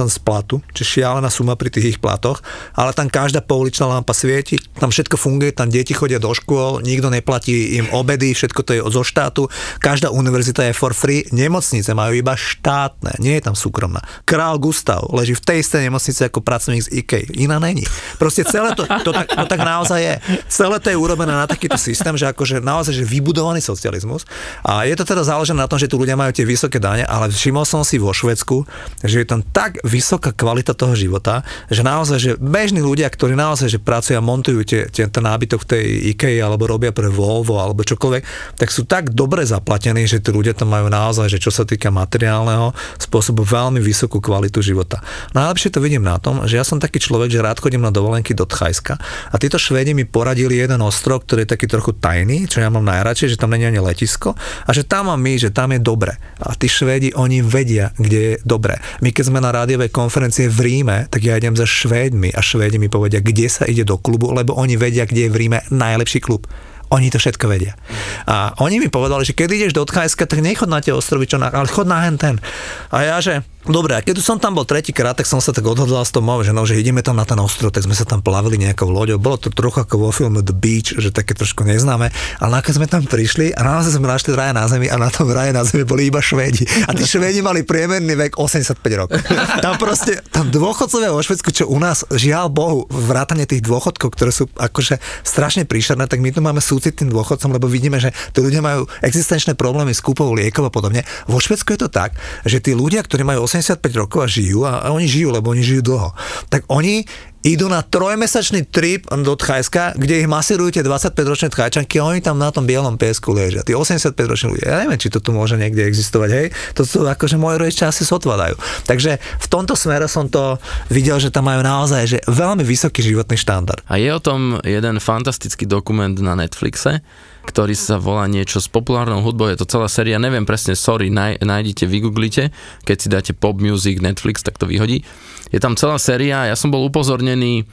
S2: z platu, čo šialená suma pri tých ich platoch, ale tam každá pouličná lampa svieti, tam všetko funguje, tam deti chodia do škôl, nikto neplatí im obedy, všetko to je zo štátu, každá univerzita je for free, nemocnice majú iba štátne, nie je tam súkromná. Král Gustav leží v tej istej nemocnici ako pracovník z IK, iná není. Proste celé to, to, tak, to tak naozaj je. Celé to je urobené na takýto systém, že akože naozaj že vybudovaný socializmus a je to teda záležené na tom, že tu ľudia majú tie vysoké dane ale všimol som si vo Švedsku, že je tam tak vysoká kvalita toho života, že naozaj, že bežní ľudia, ktorí naozaj, že pracujú a montujú tie, ten nábytok v tej IKEA alebo robia pre Volvo alebo čokoľvek, tak sú tak dobre zaplatení, že tí ľudia tam majú naozaj, že čo sa týka materiálneho spôsobu veľmi vysokú kvalitu života. Najlepšie to vidím na tom, že ja som taký človek, že rád chodím na dovolenky do Thajska a títo Švedi mi poradili jeden ostrov, ktorý je taký trochu tajný, čo ja mám najradšej, že tam není ani letisko a že tam mám my, že tam je dobre. A tí Švedi Švédi, oni vedia, kde je dobré. My keď sme na rádiovej konferencie v Ríme, tak ja idem za Švédmi a Švédi mi povedia, kde sa ide do klubu, lebo oni vedia, kde je v Ríme najlepší klub. Oni to všetko vedia. A oni mi povedali, že keď ideš do Odchajska, tak nechod na tie ostrovy, ale chod na hen ten. A ja, že Dobre, a keď som tam bol tretíkrát, tak som sa tak odhodlal s tou mojou ženou, že ideme tam na ten ostrov, tak sme sa tam plavili nejakou loďou. Bolo to trochu ako vo filme The Beach, že také trošku neznáme, ale keď sme tam prišli a naozaj sme našli raje na zemi a na tom raje na zemi boli iba Švédi. A tí Švédi mali priemerný vek 85 rokov. Tam proste, tam dôchodcovia vo Švedsku, čo u nás, žiaľ Bohu, vrátane tých dôchodkov, ktoré sú akože strašne príšerné, tak my tu máme súcit tým dôchodcom, lebo vidíme, že tí ľudia majú existenčné problémy s kúpou liekov a podobne. Vo Švedsku je to tak, že tí ľudia, ktorí majú 85 rokov a žijú, a, oni žijú, lebo oni žijú dlho, tak oni idú na trojmesačný trip do Thajska, kde ich masírujú tie 25-ročné Thajčanky a oni tam na tom bielom piesku ležia. Tí 85-roční ľudia. Ja neviem, či to tu môže niekde existovať, hej. To sú akože moje rodičia asi sotvadajú. Takže v tomto smere som to videl, že tam majú naozaj že veľmi vysoký životný štandard.
S4: A je o tom jeden fantastický dokument na Netflixe, ktorý sa volá niečo s populárnou hudbou, je to celá séria, neviem presne, sorry, naj, nájdete, vygooglite, keď si dáte pop music Netflix, tak to vyhodí. Je tam celá séria, ja som bol upozornený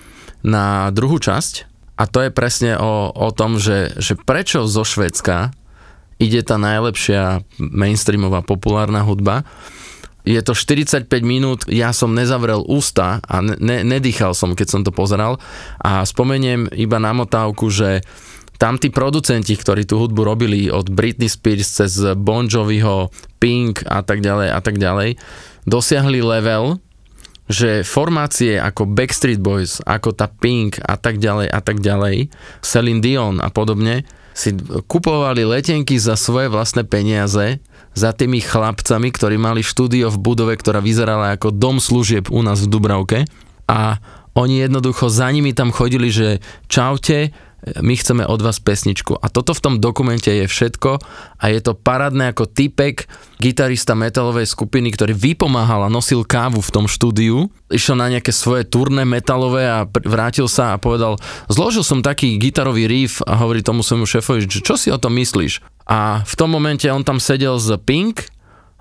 S4: na druhú časť a to je presne o, o tom, že, že prečo zo Švedska ide tá najlepšia mainstreamová populárna hudba. Je to 45 minút, ja som nezavrel ústa a ne, nedýchal som, keď som to pozeral a spomeniem iba na motávku, že tam tí producenti, ktorí tú hudbu robili od Britney Spears cez Bon Joviho, Pink a tak ďalej a tak ďalej, dosiahli level, že formácie ako Backstreet Boys, ako tá Pink a tak ďalej a tak ďalej, Celine Dion a podobne, si kupovali letenky za svoje vlastné peniaze za tými chlapcami, ktorí mali štúdio v budove, ktorá vyzerala ako dom služieb u nás v Dubravke. A oni jednoducho za nimi tam chodili, že čaute, my chceme od vás pesničku. A toto v tom dokumente je všetko a je to parádne ako typek, gitarista metalovej skupiny, ktorý vypomáhal a nosil kávu v tom štúdiu. Išiel na nejaké svoje turné metalové a vrátil sa a povedal, zložil som taký gitarový riff a hovorí tomu svojmu šéfovi, čo si o tom myslíš? A v tom momente on tam sedel z Pink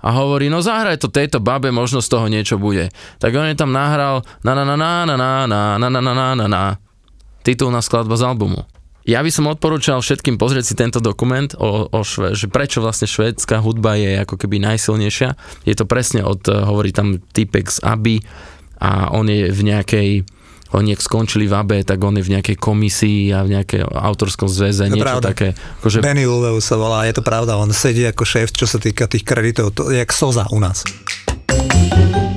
S4: a hovorí, no zahraj to tejto babe, možno z toho niečo bude. Tak on je tam nahral na na na na na na na na na na na na na titulná skladba z albumu. Ja by som odporúčal všetkým pozrieť si tento dokument o, o šve, že prečo vlastne švédska hudba je ako keby najsilnejšia. Je to presne od, hovorí tam typek z Aby a on je v nejakej oni ak skončili v AB, tak on je v nejakej komisii a v nejakej autorskom zväze, niečo pravda. také.
S2: Akože... Benny Ulveu sa volá, je to pravda, on sedí ako šéf, čo sa týka tých kreditov, to je jak Soza u nás.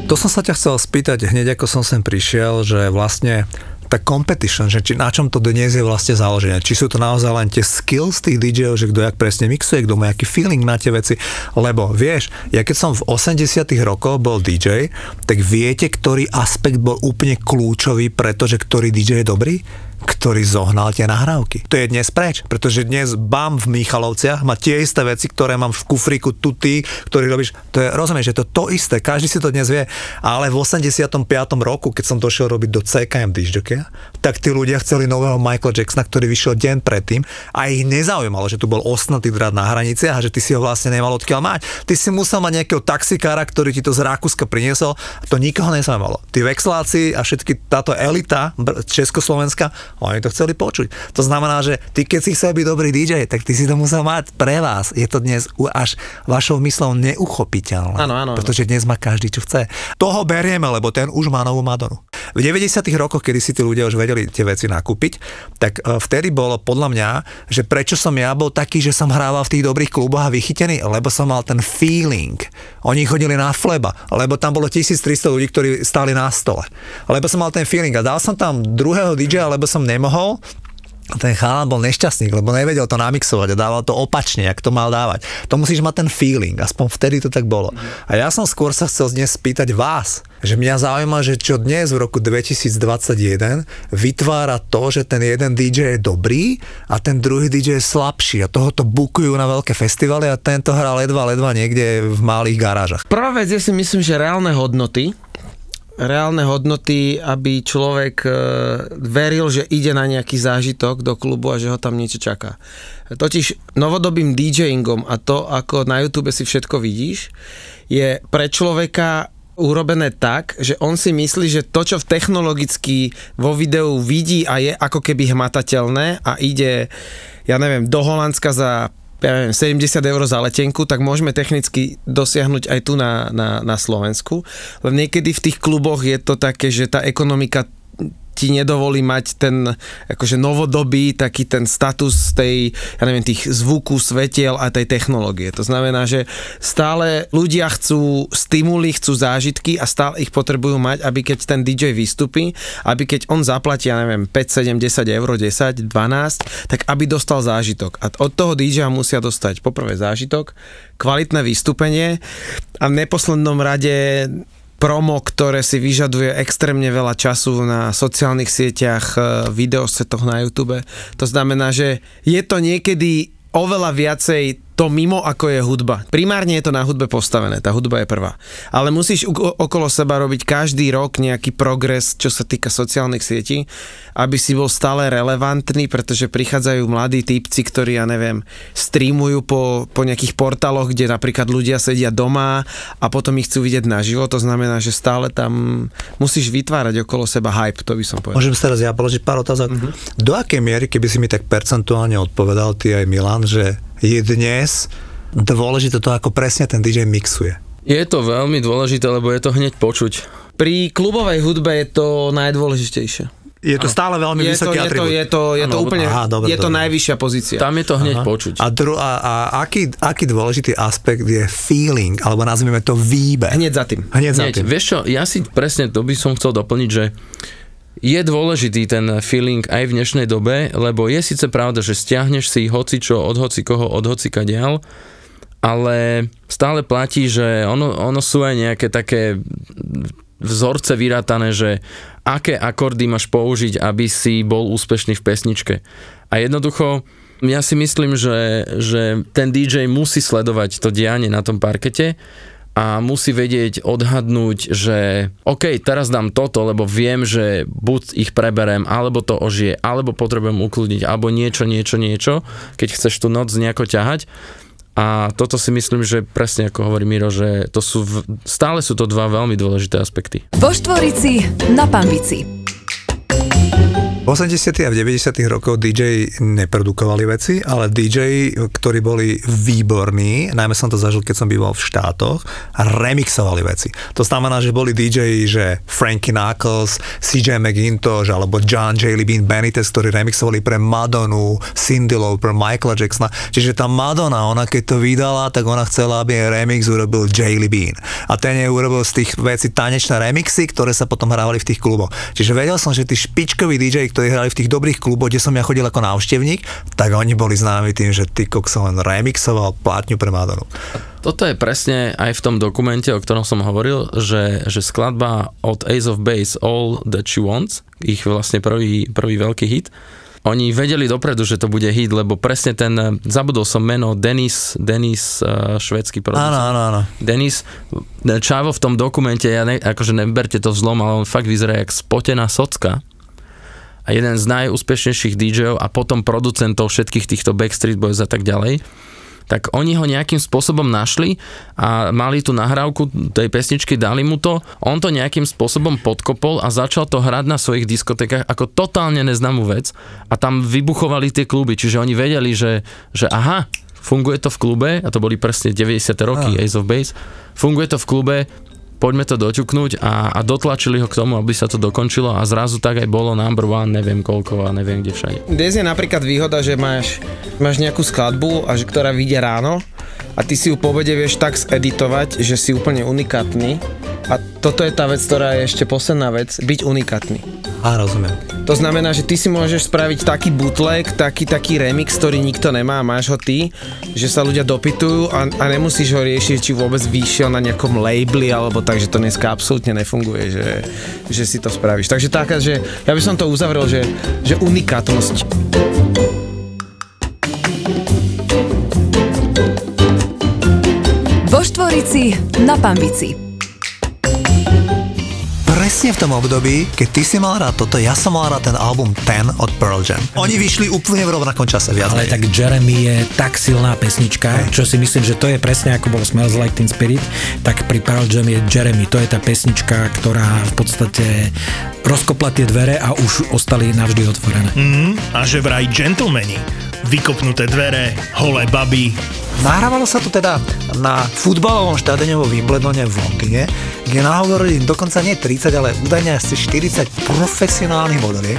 S2: To som sa ťa chcel spýtať hneď, ako som sem prišiel, že vlastne tá competition, že či, na čom to dnes je vlastne založené. Či sú to naozaj len tie skills tých DJov, že kto jak presne mixuje, kto má aký feeling na tie veci. Lebo vieš, ja keď som v 80 rokoch bol DJ, tak viete, ktorý aspekt bol úplne kľúčový, pretože ktorý DJ je dobrý? Ktorý zohnal tie nahrávky. To je dnes preč, pretože dnes BAM v Michalovciach má tie isté veci, ktoré mám v kufriku tuty, ktorý robíš. To je, rozumieš, že to to isté, každý si to dnes vie, ale v 85. roku, keď som došiel robiť do CKM Disjokia, tak tí ľudia chceli nového Michaela Jacksona, ktorý vyšiel deň predtým a ich nezaujímalo, že tu bol osnatý drát na hranici a že ty si ho vlastne nemal odkiaľ mať. Ty si musel mať nejakého taxikára, ktorý ti to z Rakúska priniesol a to nikoho nezaujímalo. Tí vexláci a všetky táto elita Československa oni to chceli počuť. To znamená, že ty keď si chcel byť dobrý DJ, tak ty si to musel mať pre vás. Je to dnes až vašou myslou neuchopiteľné.
S3: Áno, áno.
S2: Pretože dnes má každý, čo chce. Toho berieme, lebo ten už má novú Madonu. V 90. rokoch, kedy si tí ľudia už vedeli tie veci nakúpiť, tak e, vtedy bolo podľa mňa, že prečo som ja bol taký, že som hrával v tých dobrých kluboch a vychytený, lebo som mal ten feeling. Oni chodili na fleba, lebo tam bolo 1300 ľudí, ktorí stáli na stole. Lebo som mal ten feeling a dal som tam druhého DJ, lebo som nemohol, ten chalan bol nešťastný, lebo nevedel to namixovať a dával to opačne, jak to mal dávať. To musíš mať ten feeling, aspoň vtedy to tak bolo. A ja som skôr sa chcel dnes spýtať vás, že mňa zaujíma, že čo dnes v roku 2021 vytvára to, že ten jeden DJ je dobrý a ten druhý DJ je slabší a tohoto bukujú na veľké festivaly a tento hrá ledva, ledva niekde v malých garážach.
S3: Prvá vec, ja si myslím, že reálne hodnoty, reálne hodnoty, aby človek e, veril, že ide na nejaký zážitok do klubu a že ho tam niečo čaká. Totiž novodobým DJingom a to, ako na YouTube si všetko vidíš, je pre človeka urobené tak, že on si myslí, že to, čo technologicky vo videu vidí a je ako keby hmatateľné a ide, ja neviem, do Holandska za ja neviem, 70 eur za letenku, tak môžeme technicky dosiahnuť aj tu na, na, na Slovensku. Len niekedy v tých kluboch je to také, že tá ekonomika ti nedovolí mať ten akože novodobý taký ten status tej, ja neviem, tých zvuku, svetiel a tej technológie. To znamená, že stále ľudia chcú stimuly, chcú zážitky a stále ich potrebujú mať, aby keď ten DJ vystupí, aby keď on zaplatí, ja neviem, 5, 7, 10 eur, 10, 12, tak aby dostal zážitok. A od toho DJ musia dostať poprvé zážitok, kvalitné vystúpenie a v neposlednom rade promo, ktoré si vyžaduje extrémne veľa času na sociálnych sieťach, e, videosetoch na YouTube. To znamená, že je to niekedy oveľa viacej to mimo ako je hudba. Primárne je to na hudbe postavené, tá hudba je prvá. Ale musíš okolo seba robiť každý rok nejaký progres, čo sa týka sociálnych sietí, aby si bol stále relevantný, pretože prichádzajú mladí typci, ktorí, ja neviem, streamujú po, po nejakých portáloch, kde napríklad ľudia sedia doma a potom ich chcú vidieť naživo, to znamená, že stále tam musíš vytvárať okolo seba hype, to by som povedal.
S2: Môžem sa teraz ja položiť pár otázok. Mm-hmm. Do akej miery, keby si mi tak percentuálne odpovedal ty aj Milan, že je dnes dôležité to, ako presne ten DJ mixuje.
S4: Je to veľmi dôležité, lebo je to hneď počuť.
S3: Pri klubovej hudbe je to najdôležitejšie.
S2: Je to stále veľmi
S3: Je to,
S2: vysoký
S3: je to,
S2: atribút.
S3: je to, je to
S4: Áno,
S3: úplne,
S2: aha, dobre,
S3: je to najvyššia pozícia.
S4: Tam je to hneď počuť.
S2: A, dru, a, a aký, aký dôležitý aspekt je feeling, alebo nazvime to výber.
S3: Hneď za tým.
S2: Hneď za
S4: Hneď,
S2: tým.
S4: vieš čo, ja si presne to by som chcel doplniť, že je dôležitý ten feeling aj v dnešnej dobe, lebo je síce pravda, že stiahneš si hoci čo od hoci koho, od hoci dial, ale stále platí, že ono, ono sú aj nejaké také vzorce vyrátané, že aké akordy máš použiť, aby si bol úspešný v pesničke. A jednoducho, ja si myslím, že, že ten DJ musí sledovať to dianie na tom parkete a musí vedieť odhadnúť, že OK, teraz dám toto, lebo viem, že buď ich preberem, alebo to ožije, alebo potrebujem ukludniť, alebo niečo, niečo, niečo, keď chceš tú noc nejako ťahať. A toto si myslím, že presne ako hovorí Miro, že to sú, stále sú to dva veľmi dôležité aspekty.
S1: Vo Štvorici na Pambici.
S2: V 80. a v 90. rokoch DJ neprodukovali veci, ale DJ, ktorí boli výborní, najmä som to zažil, keď som býval v štátoch, remixovali veci. To znamená, že boli DJ, že Frankie Knuckles, CJ McIntosh alebo John J. Bean Benitez, ktorí remixovali pre Madonu, Cindy Lauper, Michaela Jacksona. Čiže tá Madonna, ona keď to vydala, tak ona chcela, aby remix urobil J. Bean. A ten jej urobil z tých vecí tanečné remixy, ktoré sa potom hrávali v tých kluboch. Čiže vedel som, že tí špičkoví DJ, ktorí hrali v tých dobrých kluboch, kde som ja chodil ako návštevník, tak oni boli známi tým, že ty kokso len remixoval plátňu pre Madonu.
S4: Toto je presne aj v tom dokumente, o ktorom som hovoril, že, že skladba od Ace of Base All That She Wants, ich vlastne prvý, prvý veľký hit, oni vedeli dopredu, že to bude hit, lebo presne ten, zabudol som meno, Denis, Denis, uh, švedský producent.
S2: Áno, áno, áno.
S4: Denis, Čavo v tom dokumente, ja ne, akože neberte to vzlom, ale on fakt vyzerá jak spotená socka. A jeden z najúspešnejších DJov a potom producentov všetkých týchto Backstreet Boys a tak ďalej. Tak oni ho nejakým spôsobom našli a mali tú nahrávku tej pesničky, dali mu to, on to nejakým spôsobom podkopol a začal to hrať na svojich diskotékach ako totálne neznámú vec a tam vybuchovali tie kluby, čiže oni vedeli, že, že aha, funguje to v klube, a to boli presne 90. roky,
S2: Á.
S4: Ace of Base, funguje to v klube, poďme to doťuknúť a, a dotlačili ho k tomu, aby sa to dokončilo a zrazu tak aj bolo number one, neviem koľko a neviem kde všade.
S3: Dnes je napríklad výhoda, že máš, máš nejakú skladbu, a že, ktorá vyjde ráno a ty si ju po obede vieš tak zeditovať, že si úplne unikátny. A toto je tá vec, ktorá je ešte posledná vec, byť unikátny.
S2: Á, rozumiem.
S3: To znamená, že ty si môžeš spraviť taký bootleg, taký, taký remix, ktorý nikto nemá a máš ho ty, že sa ľudia dopytujú a, a nemusíš ho riešiť, či vôbec vyšiel na nejakom labeli alebo tak, že to dneska absolútne nefunguje, že, že si to spravíš. Takže taká, že ja by som to uzavrel, že, že unikátnosť.
S1: Vo Štvorici na Pambici.
S2: Presne v tom období, keď ty si mal rád toto, ja som mal rád ten album Ten od Pearl Jam. Oni vyšli úplne v rovnakom čase, viac
S6: Ale tak Jeremy je tak silná pesnička, čo si myslím, že to je presne ako bol Smells Like Teen Spirit, tak pri Pearl Jam je Jeremy. To je tá pesnička, ktorá v podstate rozkopla tie dvere a už ostali navždy otvorené.
S5: Mm, a že vraj gentlemani, vykopnuté dvere, holé baby,
S2: Nahrávalo sa to teda na futbalovom štadióne vo Wimbledone v Londýne, kde nahovorili dokonca nie 30, ale údajne asi 40 profesionálnych modeliek,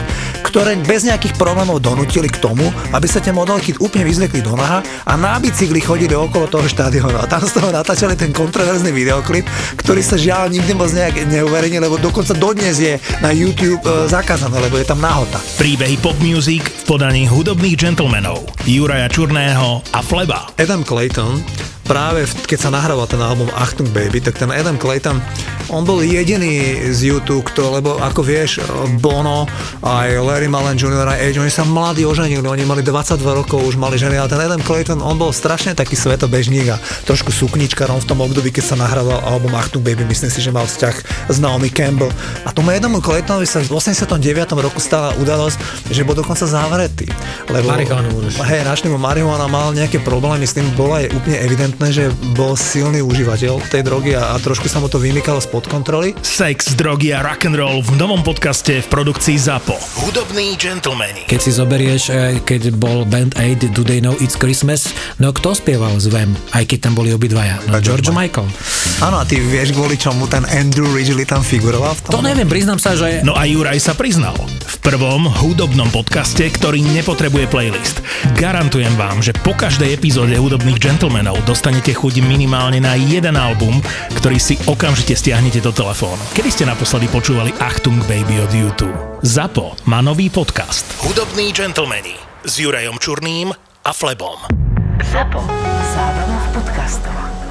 S2: ktoré bez nejakých problémov donútili k tomu, aby sa tie modelky úplne vyzvekli do naha a na bicykli chodili okolo toho štádionu. A tam z toho natáčali ten kontroverzný videoklip, ktorý sa žiaľ nikdy moc nejak neuverejnil, lebo dokonca dodnes je na YouTube e, zakázané, lebo je tam nahota.
S5: príbehy pop music v podaní hudobných gentlemanov Juraja Čurného a Fleba.
S2: Adam Clayton, práve v, keď sa nahrával ten album Achtung Baby, tak ten Adam Clayton, on bol jediný z YouTube, kto, lebo ako vieš, Bono, aj Larry Mullen Jr., aj Age, oni sa mladí oženili, oni mali 22 rokov, už mali ženy, ale ten Adam Clayton, on bol strašne taký svetobežník a trošku sukničkarom v tom období, keď sa nahrával album Achtung Baby, myslím si, že mal vzťah s Naomi Campbell. A tomu Adamu Claytonovi sa v 89. roku stala udalosť, že bol dokonca zavretý. Lebo,
S6: Marihuanu.
S2: Hej, našli mu marihuana, mal nejaké problémy s tým, bolo aj úplne evidentné, že bol silný užívateľ tej drogy a, a trošku sa mu to vymykalo spod kontroly.
S5: Sex, drogy a rock'n'roll v novom podcaste v produkcii ZAPO. Hudobní gentlemani.
S6: Keď si zoberieš, eh, keď bol Band Aid Do They Know It's Christmas, no kto spieval z Vem, aj keď tam boli obidvaja? No George Michael.
S2: Áno, a ty vieš, kvôli čomu ten Andrew Ridgely tam figuroval v tom?
S6: To neviem, priznám sa, že
S5: No a Juraj sa priznal. V prvom hudobnom podcaste, ktorý nepotrebuje playlist. Garantujem vám, že po každej epizóde hudobných gentlemanov dostanete chuť minimálne na jeden album, ktorý si okamžite stiahnete do telefónu. Kedy ste naposledy počúvali Achtung Baby od YouTube? ZAPO má nový podcast. Hudobní gentlemani s Jurajom Čurným a Flebom.
S7: Zapo. Zábrná v podcastovách.